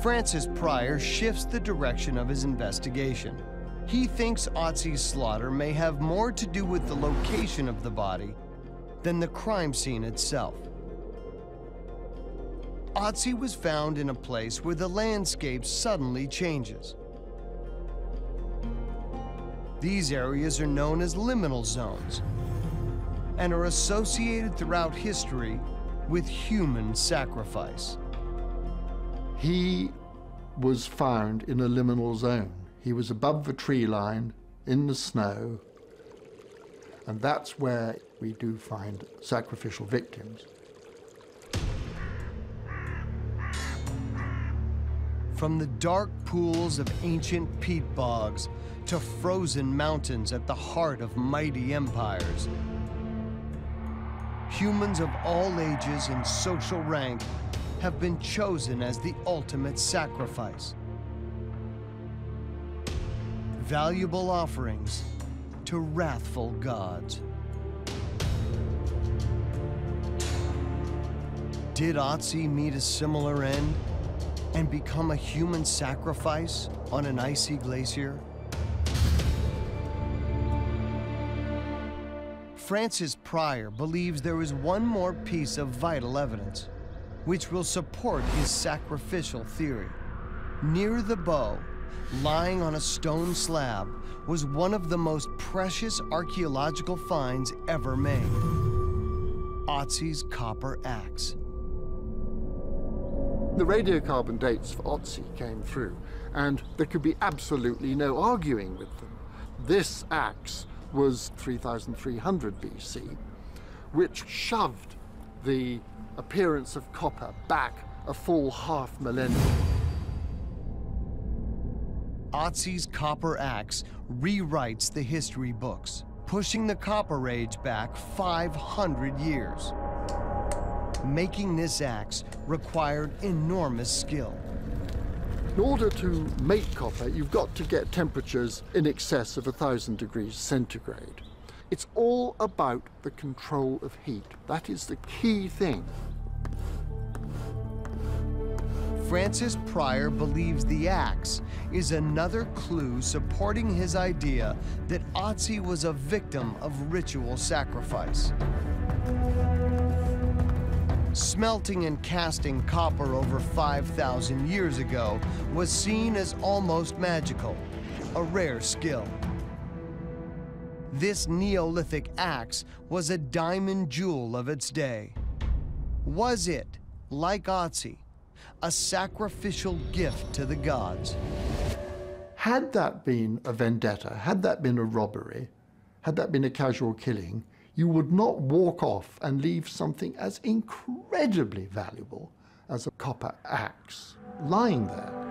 Francis Pryor shifts the direction of his investigation. He thinks Otzi's slaughter may have more to do with the location of the body than the crime scene itself. Otzi was found in a place where the landscape suddenly changes. These areas are known as liminal zones and are associated throughout history with human sacrifice. He was found in a liminal zone. He was above the tree line, in the snow, and that's where we do find sacrificial victims. From the dark pools of ancient peat bogs to frozen mountains at the heart of mighty empires, humans of all ages and social rank have been chosen as the ultimate sacrifice. Valuable offerings to wrathful gods. Did Otzi meet a similar end and become a human sacrifice on an icy glacier? Francis Pryor believes there is one more piece of vital evidence which will support his sacrificial theory. Near the bow, lying on a stone slab, was one of the most precious archaeological finds ever made Otzi's copper axe. The radiocarbon dates for Otzi came through, and there could be absolutely no arguing with them. This axe was 3300 BC, which shoved the appearance of copper back a full half millennium. Otzi's copper axe rewrites the history books, pushing the Copper Age back 500 years. Making this axe required enormous skill. In order to make copper, you've got to get temperatures in excess of 1,000 degrees centigrade. It's all about the control of heat. That is the key thing. Francis Pryor believes the axe is another clue supporting his idea that Otzi was a victim of ritual sacrifice. Smelting and casting copper over 5,000 years ago was seen as almost magical, a rare skill. This Neolithic axe was a diamond jewel of its day. Was it, like Otzi, a sacrificial gift to the gods? Had that been a vendetta, had that been a robbery, had that been a casual killing, you would not walk off and leave something as incredibly valuable as a copper axe lying there.